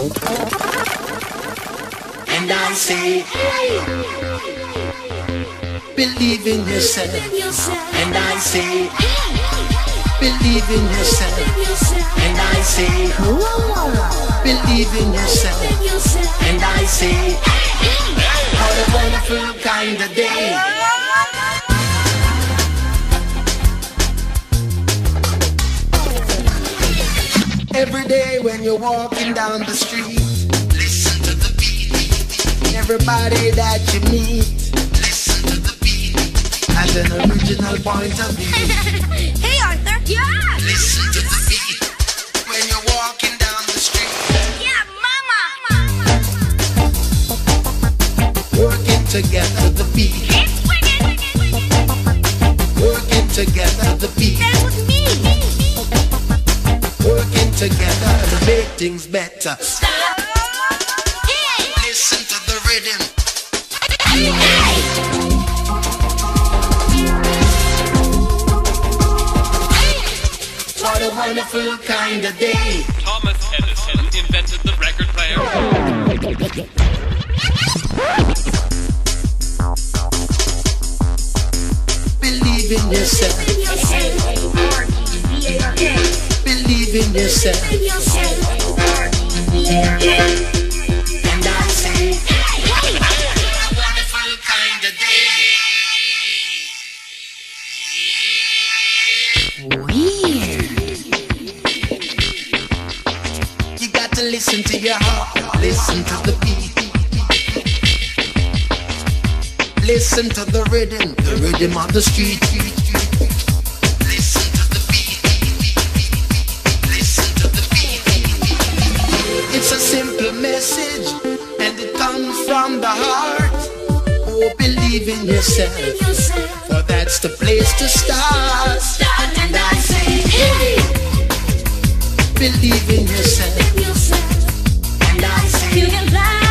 And I say, believe in yourself. And I say, believe in yourself. And I say, believe in yourself. And I say, Every day when you're walking down the street, listen to the beat. Everybody that you meet, listen to the beat. Has an original point of view. hey, Arthur. Yeah. Listen to the beat. When you're walking down the street, Yeah, Mama. working together the beat. It's wicked. Working together the beat. Together to make things better. Hey. Listen to the rhythm. What a wonderful kind of day. Thomas Edison invented the record player. Believe in yourself. Believe in yourself. And I say, what a wonderful kind of day. You got to listen to your heart. Listen to the beat. Listen to the rhythm, the rhythm of the street. from the heart. Oh, believe in yourself, for that's the place to start. And I say, hey, believe in yourself, and I say, you can fly.